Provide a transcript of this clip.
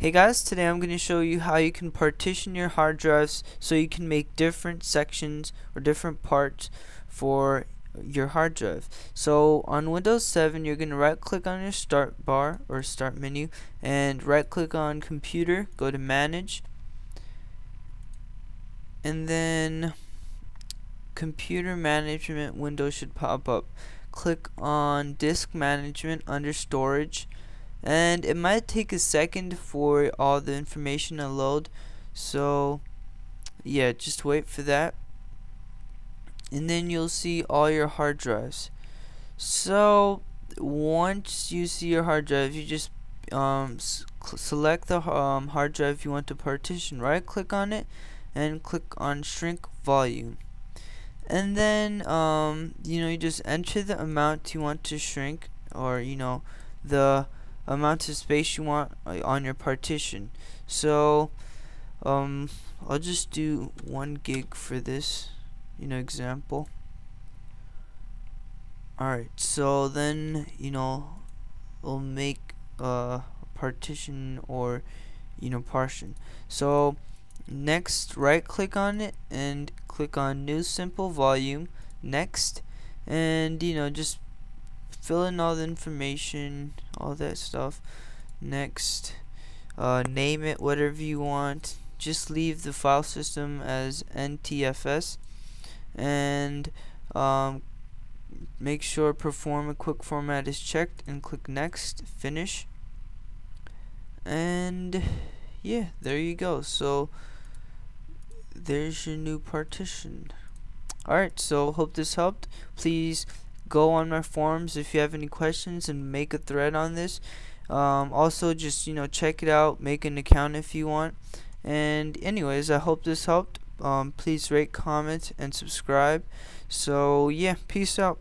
Hey guys, today I'm going to show you how you can partition your hard drives so you can make different sections or different parts for your hard drive. So on Windows 7 you're going to right click on your start bar or start menu and right click on computer, go to manage and then computer management window should pop up. Click on disk management under storage and it might take a second for all the information to load. So yeah just wait for that. And then you'll see all your hard drives. So once you see your hard drive you just um, select the um, hard drive you want to partition. Right click on it and click on shrink volume. And then um, you know you just enter the amount you want to shrink or you know the amount of space you want on your partition. So um, I'll just do one gig for this you know example. Alright so then you know we'll make a partition or you know partition. So next right click on it and click on new simple volume next and you know just fill in all the information all that stuff. Next uh, name it whatever you want. Just leave the file system as NTFS and um, make sure perform a quick format is checked and click next finish. And yeah there you go. So there's your new partition. Alright so hope this helped. Please go on my forums if you have any questions and make a thread on this. Um, also just you know check it out make an account if you want. And anyways I hope this helped. Um, please rate comment and subscribe. So yeah peace out